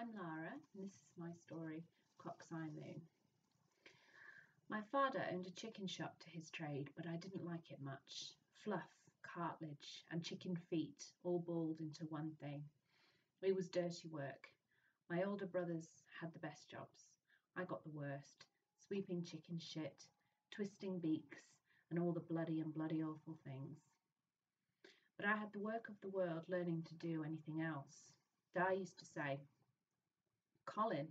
I'm Lara, and this is my story, Cock's Eye Moon. My father owned a chicken shop to his trade, but I didn't like it much. Fluff, cartilage, and chicken feet all balled into one thing. It was dirty work. My older brothers had the best jobs. I got the worst, sweeping chicken shit, twisting beaks, and all the bloody and bloody awful things. But I had the work of the world learning to do anything else. Di used to say, Colin,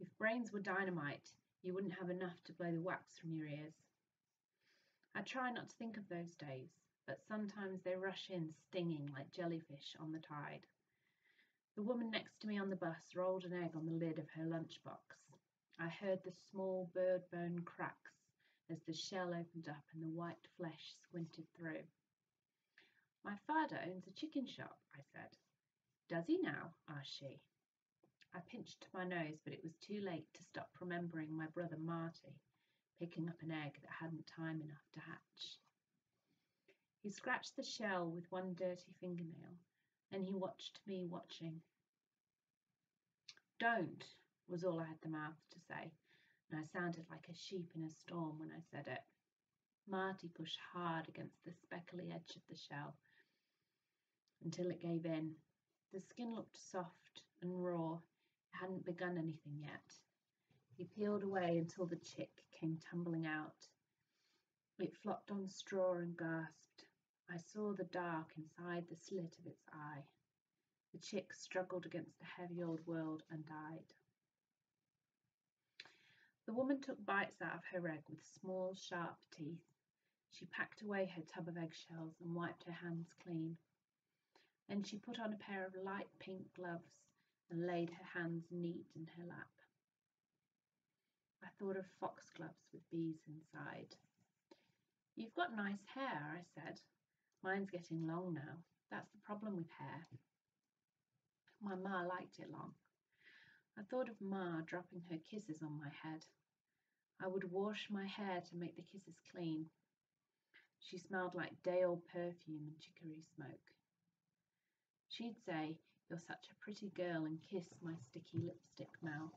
if brains were dynamite, you wouldn't have enough to blow the wax from your ears. I try not to think of those days, but sometimes they rush in stinging like jellyfish on the tide. The woman next to me on the bus rolled an egg on the lid of her lunchbox. I heard the small bird bone cracks as the shell opened up and the white flesh squinted through. My father owns a chicken shop, I said. Does he now? asked she. I pinched my nose, but it was too late to stop remembering my brother Marty picking up an egg that hadn't time enough to hatch. He scratched the shell with one dirty fingernail, and he watched me watching. Don't, was all I had the mouth to say, and I sounded like a sheep in a storm when I said it. Marty pushed hard against the speckly edge of the shell until it gave in. The skin looked soft and raw, hadn't begun anything yet. He peeled away until the chick came tumbling out. It flopped on straw and gasped. I saw the dark inside the slit of its eye. The chick struggled against the heavy old world and died. The woman took bites out of her egg with small, sharp teeth. She packed away her tub of eggshells and wiped her hands clean. Then she put on a pair of light pink gloves and laid her hands neat in her lap. I thought of foxgloves with bees inside. You've got nice hair, I said. Mine's getting long now. That's the problem with hair. My ma liked it long. I thought of ma dropping her kisses on my head. I would wash my hair to make the kisses clean. She smelled like day old perfume and chicory smoke. She'd say, You're such a pretty girl, and kiss my sticky lipstick mouth.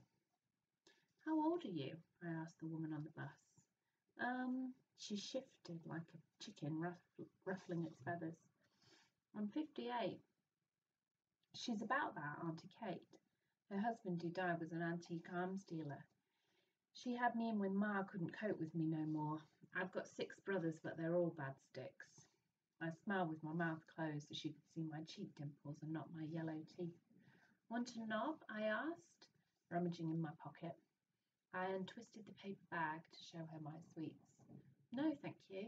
How old are you? I asked the woman on the bus. Um, she shifted like a chicken ruff- ruffling its feathers. I'm 58. She's about that, Auntie Kate. Her husband who died was an antique arms dealer. She had me in when Ma couldn't cope with me no more. I've got six brothers, but they're all bad sticks. I smiled with my mouth closed so she could see my cheek dimples and not my yellow teeth. Want a knob? I asked, rummaging in my pocket. I untwisted the paper bag to show her my sweets. No, thank you.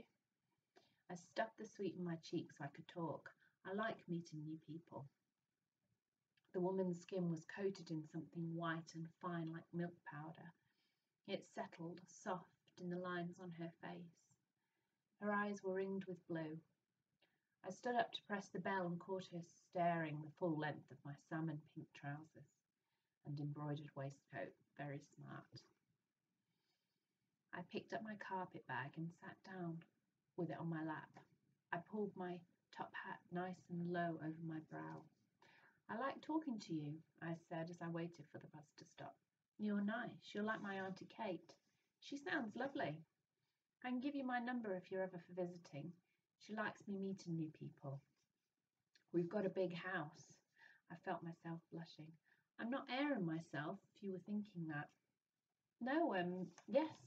I stuffed the sweet in my cheek so I could talk. I like meeting new people. The woman's skin was coated in something white and fine like milk powder. It settled, soft, in the lines on her face. Her eyes were ringed with blue. I stood up to press the bell and caught her staring the full length of my salmon pink trousers and embroidered waistcoat, very smart. I picked up my carpet bag and sat down with it on my lap. I pulled my top hat nice and low over my brow. I like talking to you, I said as I waited for the bus to stop. You're nice. You're like my Auntie Kate. She sounds lovely. I can give you my number if you're ever for visiting. She likes me meeting new people. We've got a big house. I felt myself blushing. I'm not airing myself, if you were thinking that. No, um, yes,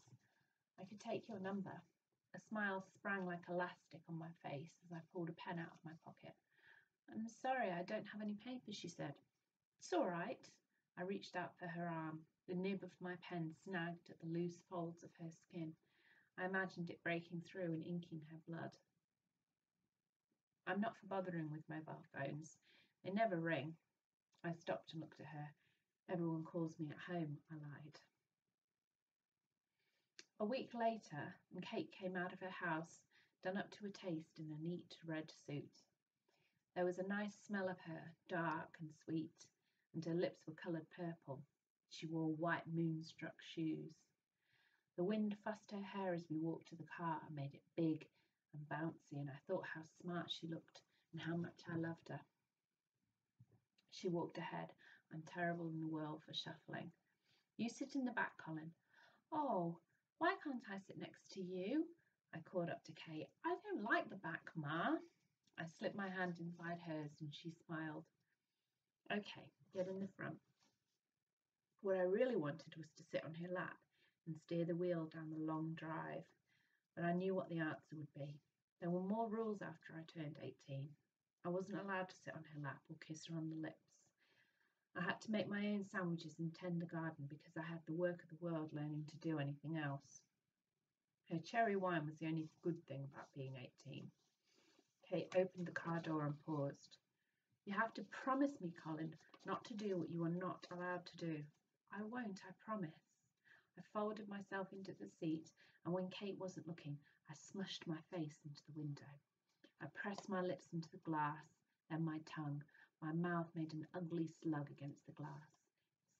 I could take your number. A smile sprang like elastic on my face as I pulled a pen out of my pocket. I'm sorry, I don't have any papers, she said. It's all right. I reached out for her arm. The nib of my pen snagged at the loose folds of her skin. I imagined it breaking through and inking her blood. I'm not for bothering with mobile phones. They never ring. I stopped and looked at her. Everyone calls me at home, I lied. A week later, and Kate came out of her house, done up to a taste in a neat red suit. There was a nice smell of her, dark and sweet, and her lips were coloured purple. She wore white moonstruck shoes. The wind fussed her hair as we walked to the car and made it big and bouncy, and I thought how smart she looked and how much I loved her. She walked ahead. I'm terrible in the world for shuffling. You sit in the back, Colin. Oh, why can't I sit next to you? I called up to Kate. I don't like the back, Ma. I slipped my hand inside hers and she smiled. Okay, get in the front. What I really wanted was to sit on her lap and steer the wheel down the long drive, but I knew what the answer would be. There were more rules after I turned 18. I wasn't allowed to sit on her lap or kiss her on the lips. I had to make my own sandwiches and tend the garden because I had the work of the world learning to do anything else. Her cherry wine was the only good thing about being 18. Kate opened the car door and paused. You have to promise me, Colin, not to do what you are not allowed to do. I won't, I promise. I folded myself into the seat, and when Kate wasn't looking, I smushed my face into the window. I pressed my lips into the glass, then my tongue. My mouth made an ugly slug against the glass.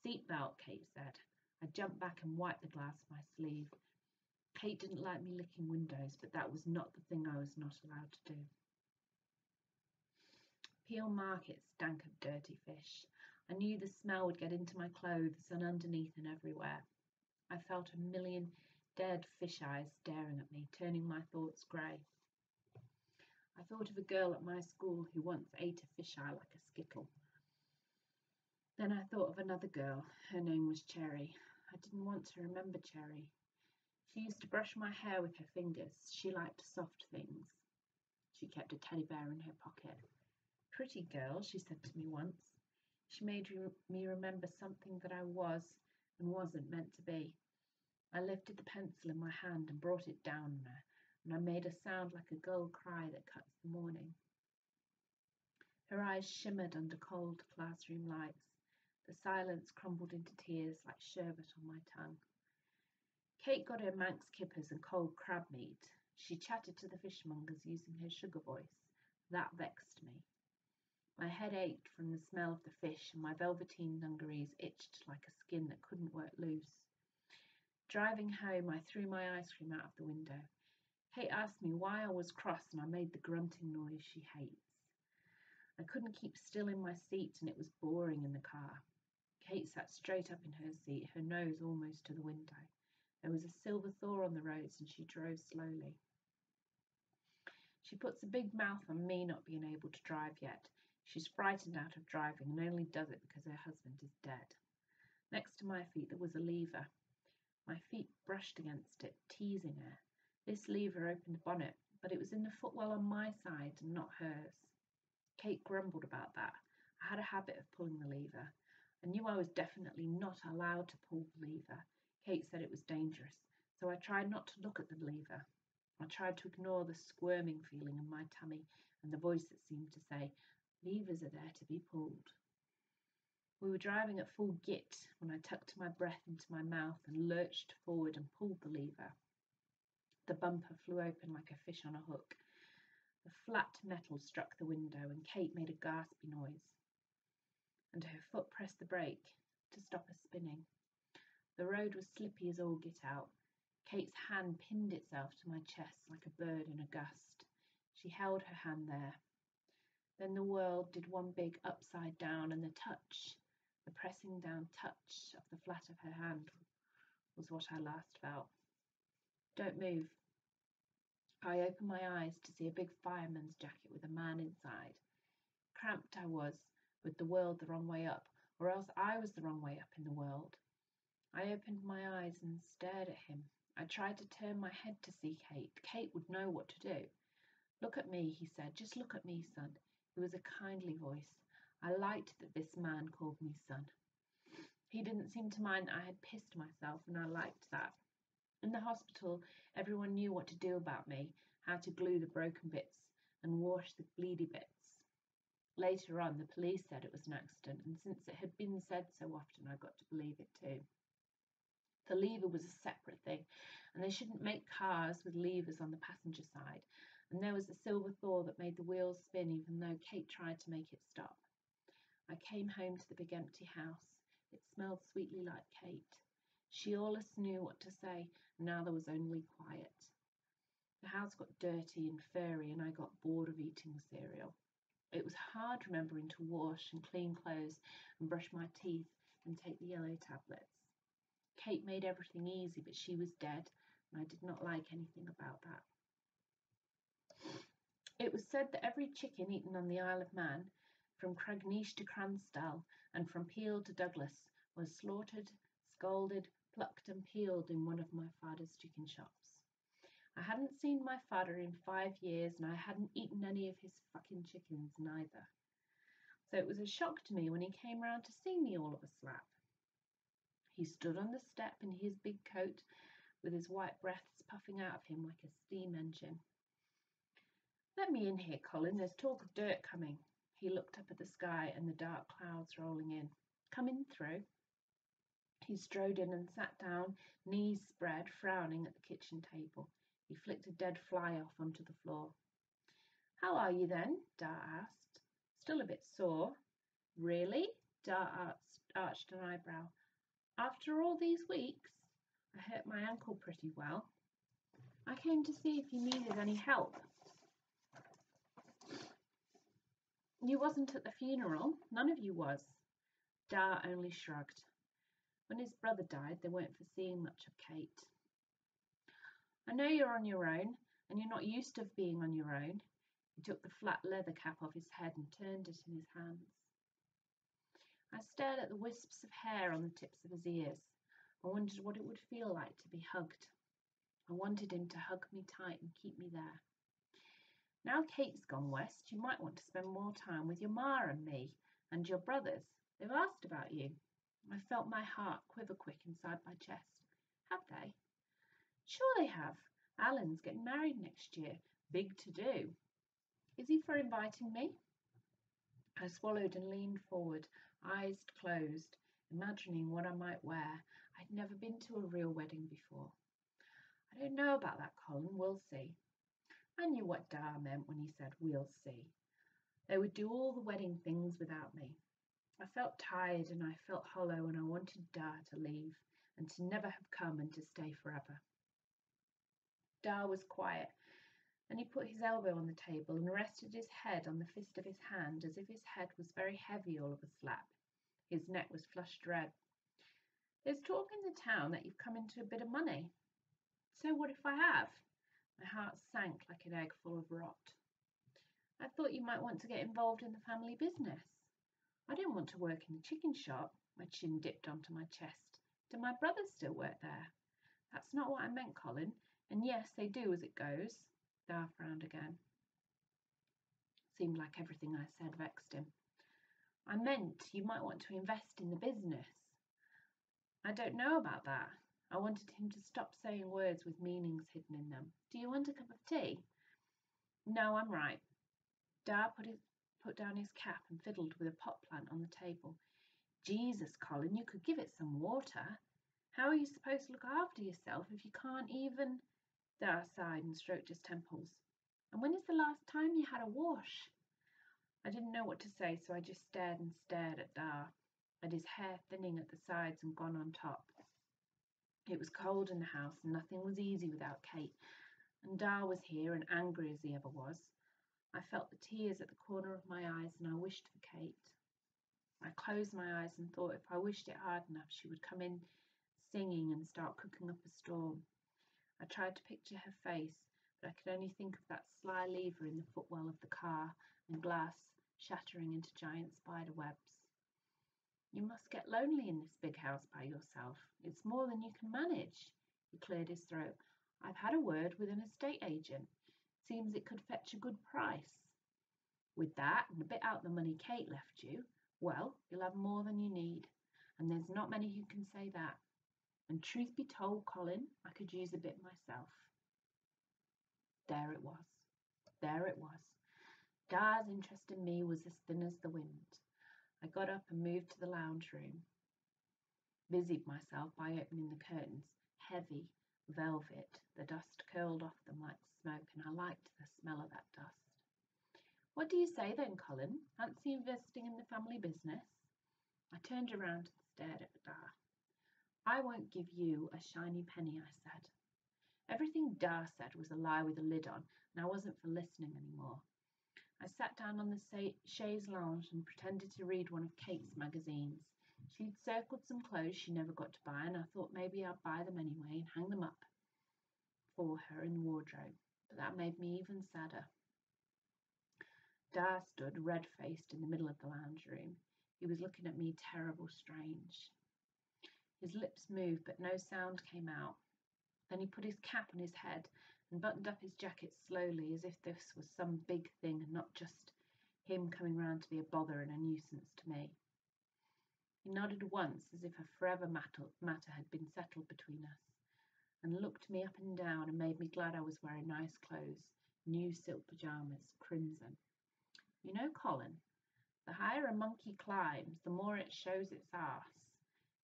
Seat belt, Kate said. I jumped back and wiped the glass with my sleeve. Kate didn't like me licking windows, but that was not the thing I was not allowed to do. Peel Market stank of dirty fish. I knew the smell would get into my clothes and underneath and everywhere. I felt a million dead fish eyes staring at me, turning my thoughts grey. I thought of a girl at my school who once ate a fish eye like a skittle. Then I thought of another girl. Her name was Cherry. I didn't want to remember Cherry. She used to brush my hair with her fingers. She liked soft things. She kept a teddy bear in her pocket. Pretty girl, she said to me once. She made me remember something that I was and wasn't meant to be. I lifted the pencil in my hand and brought it down on her and I made a sound like a gull cry that cuts the morning. Her eyes shimmered under cold classroom lights. The silence crumbled into tears like sherbet on my tongue. Kate got her Manx kippers and cold crab meat. She chatted to the fishmongers using her sugar voice. That vexed me. My head ached from the smell of the fish, and my velveteen dungarees itched like a skin that couldn't work loose. Driving home, I threw my ice cream out of the window. Kate asked me why I was cross and I made the grunting noise she hates. I couldn't keep still in my seat and it was boring in the car. Kate sat straight up in her seat, her nose almost to the window. There was a silver thaw on the roads and she drove slowly. She puts a big mouth on me not being able to drive yet. She's frightened out of driving and only does it because her husband is dead. Next to my feet there was a lever. My feet brushed against it, teasing her. This lever opened the bonnet, but it was in the footwell on my side and not hers. Kate grumbled about that. I had a habit of pulling the lever. I knew I was definitely not allowed to pull the lever. Kate said it was dangerous, so I tried not to look at the lever. I tried to ignore the squirming feeling in my tummy and the voice that seemed to say, Levers are there to be pulled. We were driving at full git when I tucked my breath into my mouth and lurched forward and pulled the lever. The bumper flew open like a fish on a hook. The flat metal struck the window, and Kate made a gaspy noise. And her foot pressed the brake to stop us spinning. The road was slippy as all get out. Kate's hand pinned itself to my chest like a bird in a gust. She held her hand there. Then the world did one big upside down, and the touch, the pressing down touch of the flat of her hand, was what I last felt. Don't move. I opened my eyes to see a big fireman's jacket with a man inside. Cramped I was, with the world the wrong way up, or else I was the wrong way up in the world. I opened my eyes and stared at him. I tried to turn my head to see Kate. Kate would know what to do. Look at me, he said. Just look at me, son. It was a kindly voice. I liked that this man called me son. He didn't seem to mind that I had pissed myself, and I liked that. In the hospital, everyone knew what to do about me, how to glue the broken bits and wash the bleedy bits. Later on, the police said it was an accident, and since it had been said so often, I got to believe it too. The lever was a separate thing, and they shouldn't make cars with levers on the passenger side, and there was a silver thaw that made the wheels spin even though Kate tried to make it stop. I came home to the big empty house. It smelled sweetly like Kate. She allus knew what to say, and now there was only quiet. The house got dirty and furry, and I got bored of eating cereal. It was hard remembering to wash and clean clothes and brush my teeth and take the yellow tablets. Kate made everything easy, but she was dead, and I did not like anything about that. It was said that every chicken eaten on the Isle of Man, from Cregneash to Cranstal, and from Peel to Douglas, was slaughtered, scalded, plucked, and peeled in one of my father's chicken shops. I hadn't seen my father in five years, and I hadn't eaten any of his fucking chickens neither. So it was a shock to me when he came round to see me all of a slap. He stood on the step in his big coat, with his white breaths puffing out of him like a steam engine. Let me in here, Colin. There's talk of dirt coming. He looked up at the sky and the dark clouds rolling in. Come in through. He strode in and sat down, knees spread, frowning at the kitchen table. He flicked a dead fly off onto the floor. How are you then? Dar asked. Still a bit sore. Really? Dar arched an eyebrow. After all these weeks? I hurt my ankle pretty well. I came to see if you needed any help. You wasn't at the funeral. None of you was. Dar only shrugged. When his brother died, they weren't foreseeing much of Kate. I know you're on your own, and you're not used to being on your own. He took the flat leather cap off his head and turned it in his hands. I stared at the wisps of hair on the tips of his ears. I wondered what it would feel like to be hugged. I wanted him to hug me tight and keep me there. Now Kate's gone west, you might want to spend more time with your ma and me and your brothers. They've asked about you. I felt my heart quiver quick inside my chest. Have they? Sure they have. Alan's getting married next year. Big to do. Is he for inviting me? I swallowed and leaned forward, eyes closed, imagining what I might wear. I'd never been to a real wedding before. I don't know about that, Colin. We'll see. I knew what Dar meant when he said, We'll see. They would do all the wedding things without me. I felt tired and I felt hollow, and I wanted Dar to leave and to never have come and to stay forever. Dar was quiet, and he put his elbow on the table and rested his head on the fist of his hand as if his head was very heavy all of a slap. His neck was flushed red. There's talk in the town that you've come into a bit of money. So what if I have? My heart sank like an egg full of rot. I thought you might want to get involved in the family business. I didn't want to work in the chicken shop. My chin dipped onto my chest. Do my brothers still work there? That's not what I meant, Colin. And yes, they do as it goes. Dar frowned again. Seemed like everything I said vexed him. I meant you might want to invest in the business. I don't know about that. I wanted him to stop saying words with meanings hidden in them. Do you want a cup of tea? No, I'm right. Dar put, his, put down his cap and fiddled with a pot plant on the table. Jesus, Colin, you could give it some water. How are you supposed to look after yourself if you can't even? Dar sighed and stroked his temples. And when is the last time you had a wash? I didn't know what to say, so I just stared and stared at Dar, at his hair thinning at the sides and gone on top. It was cold in the house, and nothing was easy without Kate, and Dar was here and angry as he ever was. I felt the tears at the corner of my eyes, and I wished for Kate. I closed my eyes and thought if I wished it hard enough, she would come in singing and start cooking up a storm. I tried to picture her face, but I could only think of that sly lever in the footwell of the car and glass shattering into giant spider webs. You must get lonely in this big house by yourself. It's more than you can manage. He cleared his throat. I've had a word with an estate agent. Seems it could fetch a good price. With that and a bit out the money Kate left you, well, you'll have more than you need. And there's not many who can say that. And truth be told, Colin, I could use a bit myself. There it was. There it was. Dar's interest in me was as thin as the wind. I got up and moved to the lounge room. Busied myself by opening the curtains, heavy, velvet. The dust curled off them like smoke, and I liked the smell of that dust. What do you say then, Colin? Fancy investing in the family business? I turned around and stared at Dar. I won't give you a shiny penny, I said. Everything Dar said was a lie with a lid on, and I wasn't for listening any more. I sat down on the chaise lounge and pretended to read one of Kate's magazines. She'd circled some clothes she never got to buy, and I thought maybe I'd buy them anyway and hang them up for her in the wardrobe. But that made me even sadder. Dar stood red faced in the middle of the lounge room. He was looking at me terrible strange. His lips moved, but no sound came out. Then he put his cap on his head and buttoned up his jacket slowly, as if this was some big thing and not just him coming round to be a bother and a nuisance to me. He nodded once, as if a forever matter had been settled between us, and looked me up and down and made me glad I was wearing nice clothes, new silk pyjamas, crimson. You know, Colin, the higher a monkey climbs, the more it shows its arse.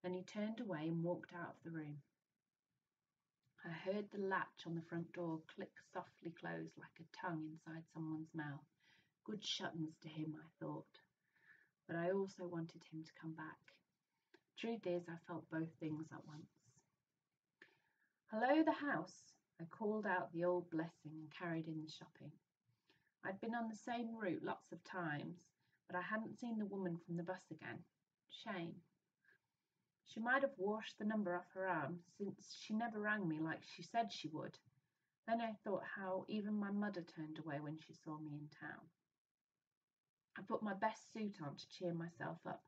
Then he turned away and walked out of the room. I heard the latch on the front door click softly close like a tongue inside someone's mouth. Good shuttons to him, I thought. But I also wanted him to come back. Truth is, I felt both things at once. Hello, the house. I called out the old blessing and carried in the shopping. I'd been on the same route lots of times, but I hadn't seen the woman from the bus again. Shame. She might have washed the number off her arm, since she never rang me like she said she would. Then I thought how even my mother turned away when she saw me in town. I put my best suit on to cheer myself up,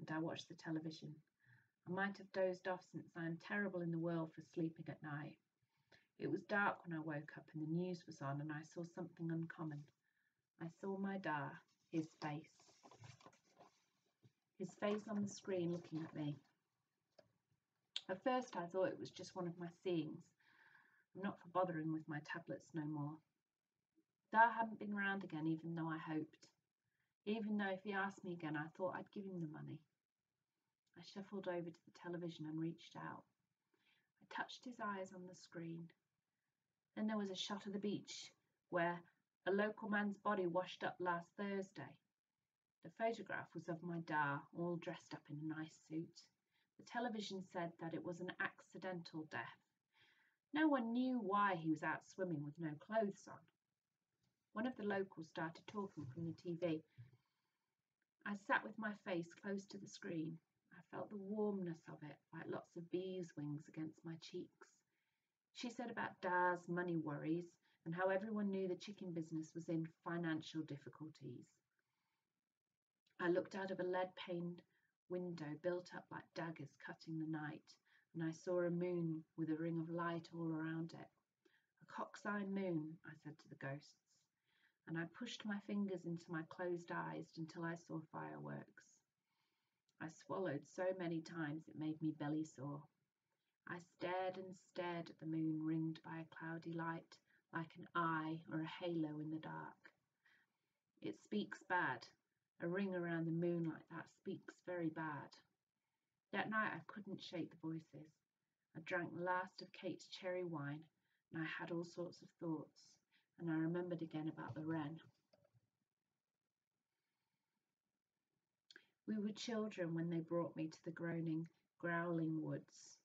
and I watched the television. I might have dozed off since I am terrible in the world for sleeping at night. It was dark when I woke up and the news was on, and I saw something uncommon. I saw my da, his face. His face on the screen looking at me. At first I thought it was just one of my seeings. I'm not for bothering with my tablets no more. Dar hadn't been round again even though I hoped. Even though if he asked me again I thought I'd give him the money. I shuffled over to the television and reached out. I touched his eyes on the screen. Then there was a shot of the beach where a local man's body washed up last Thursday. The photograph was of my da, all dressed up in a nice suit. The television said that it was an accidental death. No one knew why he was out swimming with no clothes on. One of the locals started talking from the TV. I sat with my face close to the screen. I felt the warmness of it, like lots of bees' wings against my cheeks. She said about Da's money worries and how everyone knew the chicken business was in financial difficulties. I looked out of a lead paned window built up like daggers cutting the night, and I saw a moon with a ring of light all around it. A cock's eye moon, I said to the ghosts, and I pushed my fingers into my closed eyes until I saw fireworks. I swallowed so many times it made me belly sore. I stared and stared at the moon ringed by a cloudy light, like an eye or a halo in the dark. It speaks bad, a ring around the moon like that speaks very bad. That night I couldn't shake the voices. I drank the last of Kate's cherry wine, and I had all sorts of thoughts, and I remembered again about the wren. We were children when they brought me to the groaning, growling woods.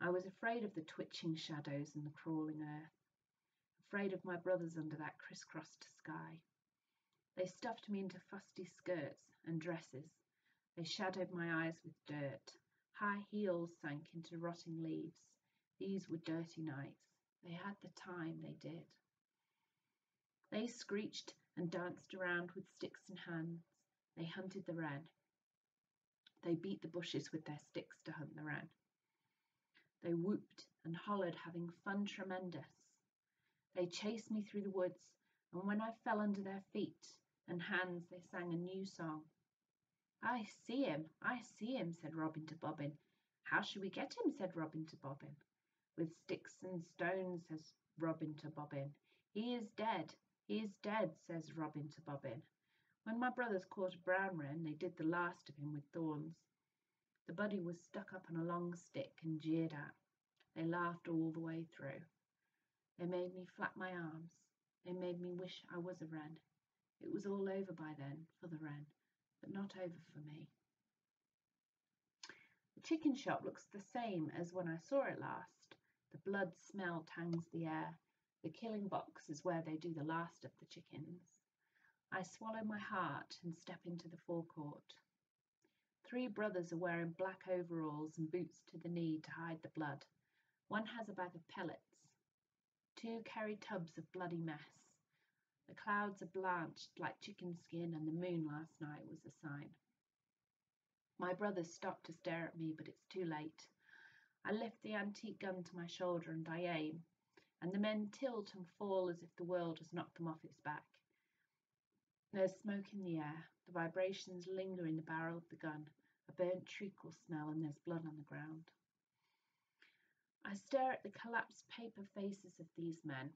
I was afraid of the twitching shadows and the crawling earth, afraid of my brothers under that crisscrossed sky. They stuffed me into fusty skirts and dresses. They shadowed my eyes with dirt. High heels sank into rotting leaves. These were dirty nights. They had the time, they did. They screeched and danced around with sticks in hands. They hunted the wren. They beat the bushes with their sticks to hunt the wren. They whooped and hollered, having fun tremendous. They chased me through the woods, and when I fell under their feet, and hands they sang a new song. I see him, I see him, said Robin to Bobbin. How shall we get him? said Robin to Bobbin. With sticks and stones, says Robin to Bobbin. He is dead, he is dead, says Robin to Bobbin. When my brothers caught a brown wren, they did the last of him with thorns. The body was stuck up on a long stick and jeered at. They laughed all the way through. They made me flap my arms. They made me wish I was a wren. It was all over by then for the wren, but not over for me. The chicken shop looks the same as when I saw it last. The blood smell tangs the air. The killing box is where they do the last of the chickens. I swallow my heart and step into the forecourt. Three brothers are wearing black overalls and boots to the knee to hide the blood. One has a bag of pellets. Two carry tubs of bloody mess. The clouds are blanched like chicken skin, and the moon last night was a sign. My brothers stop to stare at me, but it's too late. I lift the antique gun to my shoulder and I aim, and the men tilt and fall as if the world has knocked them off its back. There's smoke in the air, the vibrations linger in the barrel of the gun, a burnt treacle smell, and there's blood on the ground. I stare at the collapsed paper faces of these men.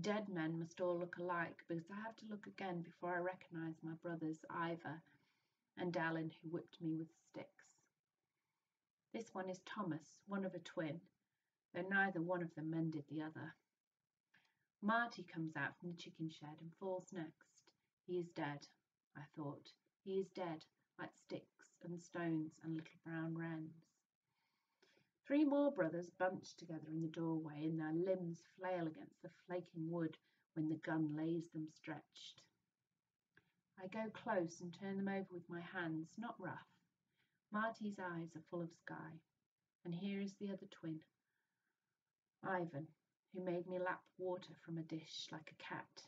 Dead men must all look alike because I have to look again before I recognise my brothers Ivor and Alan who whipped me with sticks. This one is Thomas, one of a twin, though neither one of them mended the other. Marty comes out from the chicken shed and falls next. He is dead, I thought. He is dead, like sticks and stones and little brown wrens. Three more brothers bunch together in the doorway, and their limbs flail against the flaking wood when the gun lays them stretched. I go close and turn them over with my hands, not rough. Marty's eyes are full of sky, and here is the other twin, Ivan, who made me lap water from a dish like a cat.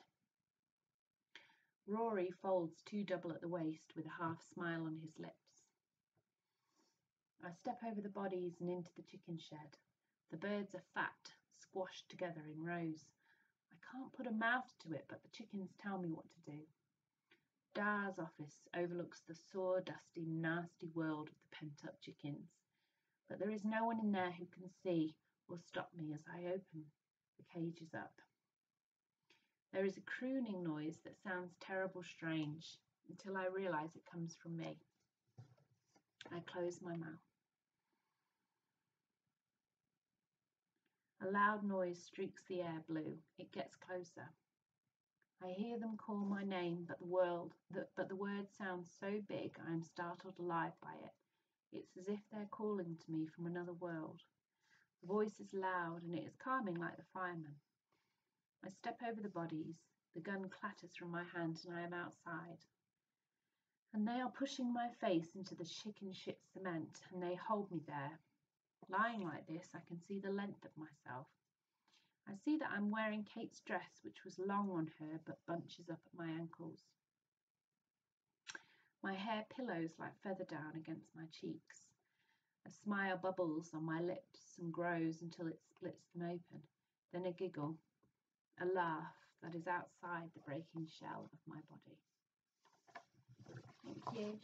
Rory folds two double at the waist with a half smile on his lips. I step over the bodies and into the chicken shed. The birds are fat, squashed together in rows. I can't put a mouth to it, but the chickens tell me what to do. Da's office overlooks the sore, dusty, nasty world of the pent up chickens, but there is no one in there who can see or stop me as I open the cages up. There is a crooning noise that sounds terrible strange until I realise it comes from me. I close my mouth. A loud noise streaks the air blue. It gets closer. I hear them call my name, but the world, the, but the word sounds so big I am startled alive by it. It's as if they're calling to me from another world. The voice is loud and it is calming like the fireman. I step over the bodies. The gun clatters from my hand and I am outside. And they are pushing my face into the chicken shit cement and they hold me there. Lying like this, I can see the length of myself. I see that I'm wearing Kate's dress, which was long on her but bunches up at my ankles. My hair pillows like feather down against my cheeks. A smile bubbles on my lips and grows until it splits them open. Then a giggle, a laugh that is outside the breaking shell of my body. Thank you.